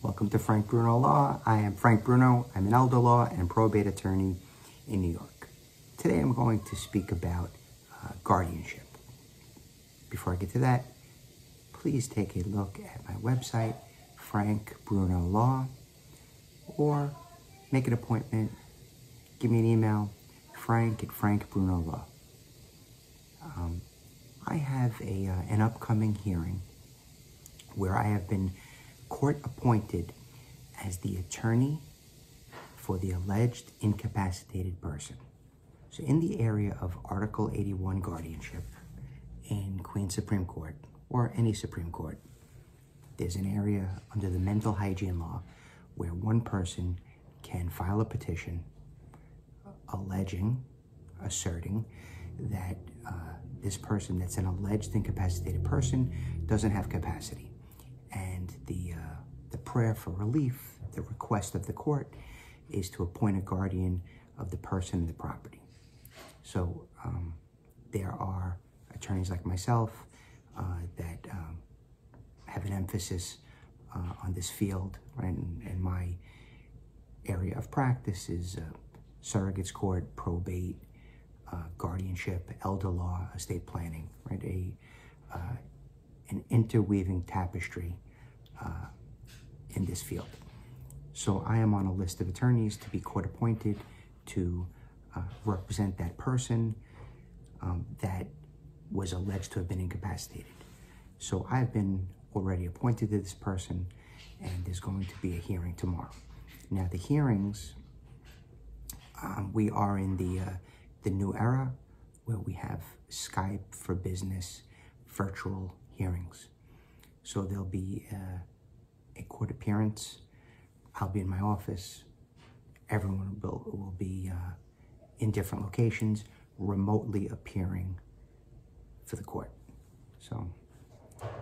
Welcome to Frank Bruno Law. I am Frank Bruno. I'm an elder law and probate attorney in New York. Today I'm going to speak about uh, guardianship. Before I get to that, please take a look at my website, Frank Bruno Law, or make an appointment, give me an email, frank at Frank Bruno Law. Um, I have a, uh, an upcoming hearing where I have been court appointed as the attorney for the alleged incapacitated person. So, in the area of Article 81 guardianship in Queens Supreme Court or any Supreme Court, there's an area under the mental hygiene law where one person can file a petition alleging, asserting that uh, this person that's an alleged incapacitated person doesn't have capacity. And the, uh, the prayer for relief, the request of the court, is to appoint a guardian of the person and the property. So um, there are attorneys like myself uh, that um, have an emphasis uh, on this field, right? And, and, my area of practice is uh, surrogates court, probate, uh, guardianship, elder law, estate planning, right? A uh, an interweaving tapestry in this field. So I am on a list of attorneys to be court appointed to uh, represent that person um, that was alleged to have been incapacitated. So I've been already appointed to this person, and there's going to be a hearing tomorrow. Now the hearings, um, we are in the uh, the new era where we have Skype for business, virtual hearings. So there'll be uh, a court appearance. I'll be in my office. Everyone will, will be uh, in different locations, remotely appearing for the court. So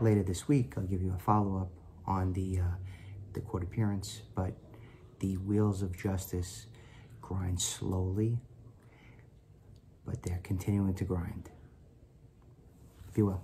later this week, I'll give you a follow-up on the, uh, the court appearance, but the wheels of justice grind slowly, but they're continuing to grind. Be well.